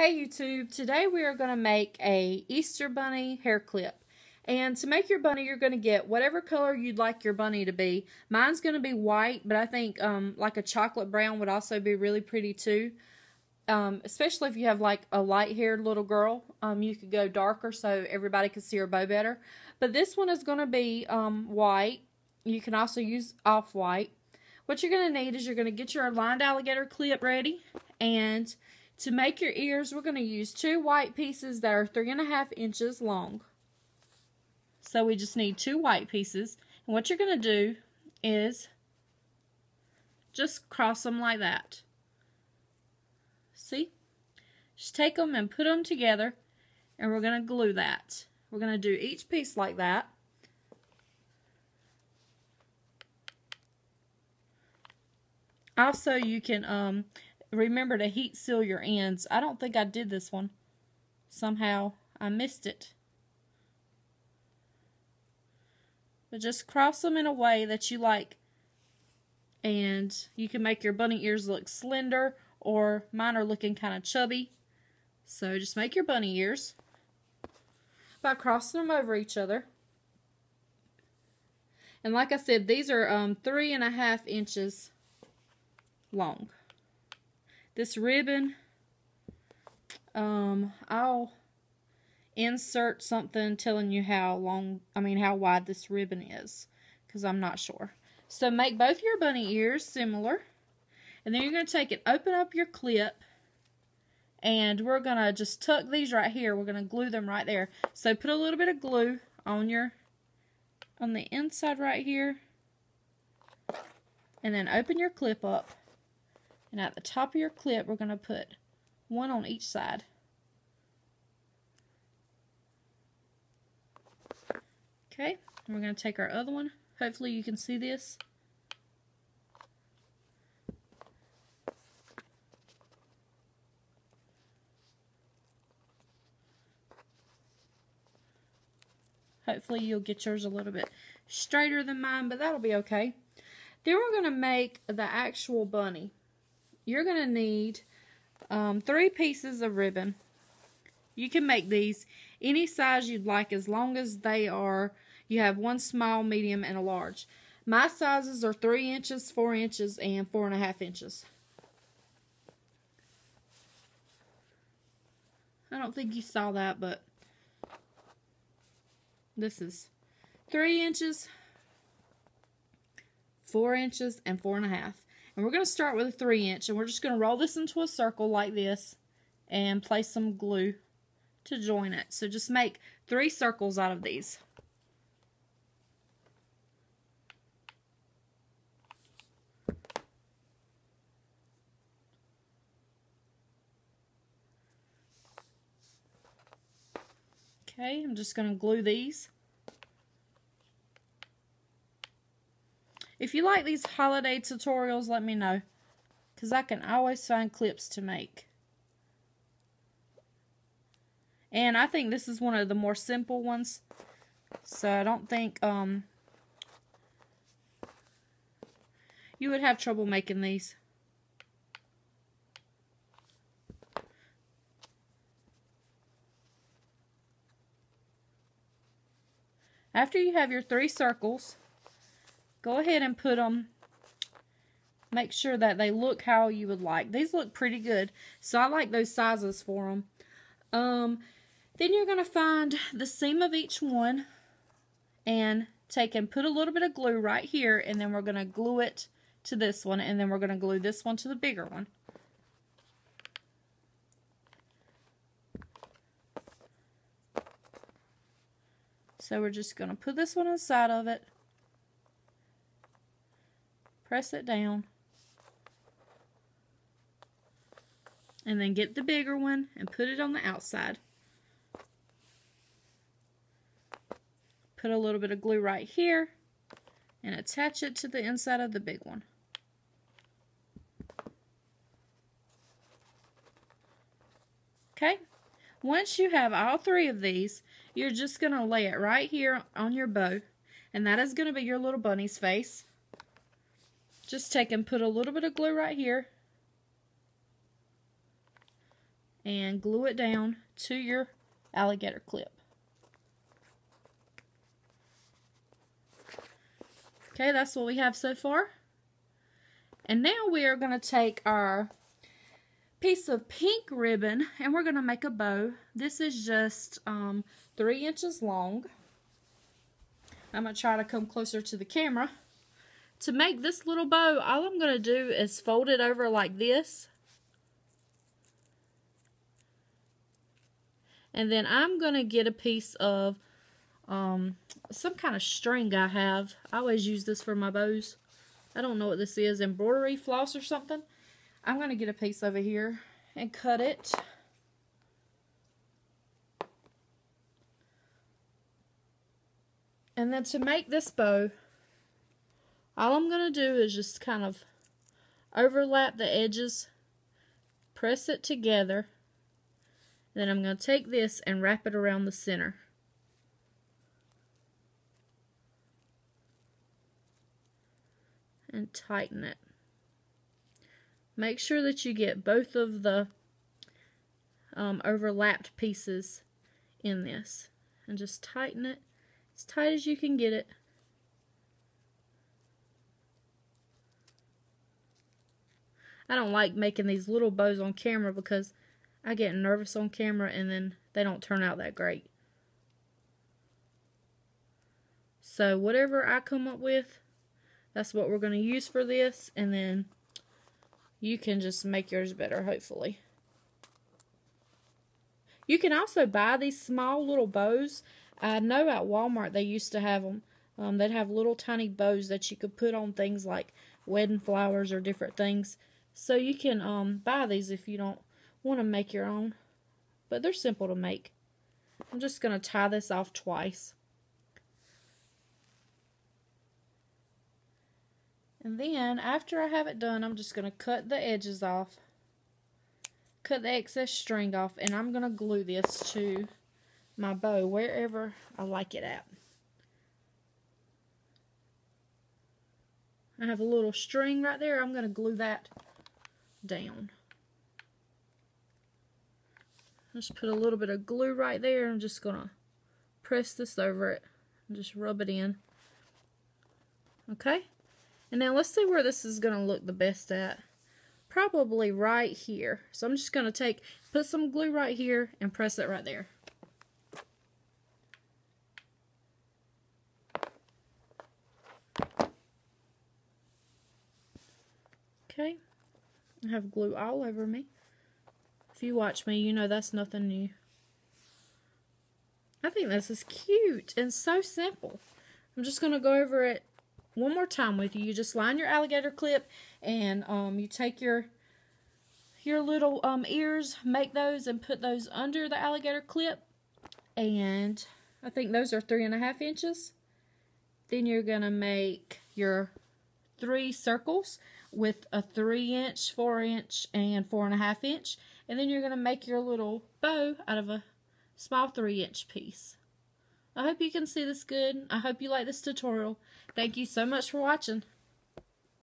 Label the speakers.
Speaker 1: Hey YouTube, today we are going to make a Easter bunny hair clip. And to make your bunny, you're going to get whatever color you'd like your bunny to be. Mine's going to be white, but I think um, like a chocolate brown would also be really pretty too. Um, especially if you have like a light-haired little girl, um, you could go darker so everybody could see her bow better. But this one is going to be um, white. You can also use off-white. What you're going to need is you're going to get your lined alligator clip ready and to make your ears, we're going to use two white pieces that are three and a half inches long. So we just need two white pieces. And what you're going to do is just cross them like that. See? Just take them and put them together and we're going to glue that. We're going to do each piece like that. Also, you can um, remember to heat seal your ends. I don't think I did this one. Somehow I missed it. But just cross them in a way that you like. And you can make your bunny ears look slender or mine are looking kind of chubby. So just make your bunny ears by crossing them over each other. And like I said, these are um, three and a half inches long this ribbon, um, I'll insert something telling you how long, I mean, how wide this ribbon is, because I'm not sure. So make both your bunny ears similar, and then you're going to take and open up your clip, and we're going to just tuck these right here. We're going to glue them right there. So put a little bit of glue on your, on the inside right here, and then open your clip up and at the top of your clip, we're going to put one on each side. Okay, and we're going to take our other one. Hopefully you can see this. Hopefully you'll get yours a little bit straighter than mine, but that'll be okay. Then we're going to make the actual bunny you're going to need um, three pieces of ribbon. You can make these any size you'd like as long as they are, you have one small, medium, and a large. My sizes are 3 inches, 4 inches, and 4.5 inches. I don't think you saw that, but this is 3 inches, 4 inches, and 4.5. And we're going to start with a 3 inch and we're just going to roll this into a circle like this and place some glue to join it. So just make three circles out of these. Okay, I'm just going to glue these. If you like these holiday tutorials, let me know. Because I can always find clips to make. And I think this is one of the more simple ones. So I don't think um, you would have trouble making these. After you have your three circles, go ahead and put them make sure that they look how you would like. These look pretty good so I like those sizes for them um then you're going to find the seam of each one and take and put a little bit of glue right here and then we're going to glue it to this one and then we're going to glue this one to the bigger one. So we're just going to put this one inside of it press it down, and then get the bigger one and put it on the outside. Put a little bit of glue right here and attach it to the inside of the big one. Okay, once you have all three of these, you're just going to lay it right here on your bow, and that is going to be your little bunny's face. Just take and put a little bit of glue right here. and glue it down to your alligator clip. Okay, that's what we have so far. And now we are going to take our piece of pink ribbon and we're going to make a bow. This is just um, three inches long. I'm going to try to come closer to the camera. To make this little bow, all I'm going to do is fold it over like this. And then I'm going to get a piece of um, some kind of string I have. I always use this for my bows. I don't know what this is, embroidery floss or something. I'm going to get a piece over here and cut it. And then to make this bow, all I'm going to do is just kind of overlap the edges, press it together, then I'm going to take this and wrap it around the center. And tighten it. Make sure that you get both of the um, overlapped pieces in this. And just tighten it as tight as you can get it. I don't like making these little bows on camera because I get nervous on camera and then they don't turn out that great. So whatever I come up with, that's what we're going to use for this. And then you can just make yours better, hopefully. You can also buy these small little bows. I know at Walmart they used to have them. Um, they'd have little tiny bows that you could put on things like wedding flowers or different things. So you can um, buy these if you don't want to make your own. But they're simple to make. I'm just going to tie this off twice. And then, after I have it done, I'm just going to cut the edges off. Cut the excess string off. And I'm going to glue this to my bow wherever I like it at. I have a little string right there. I'm going to glue that down. Just put a little bit of glue right there. I'm just going to press this over it and just rub it in. Okay? And now let's see where this is going to look the best at. Probably right here. So I'm just going to take, put some glue right here and press it right there. Okay. I have glue all over me. If you watch me, you know that's nothing new. I think this is cute and so simple. I'm just going to go over it one more time with you. You just line your alligator clip and um, you take your your little um, ears, make those and put those under the alligator clip. And I think those are three and a half inches. Then you're going to make your three circles with a three inch, four inch, and four and a half inch. And then you're going to make your little bow out of a small three inch piece. I hope you can see this good. I hope you like this tutorial. Thank you so much for watching.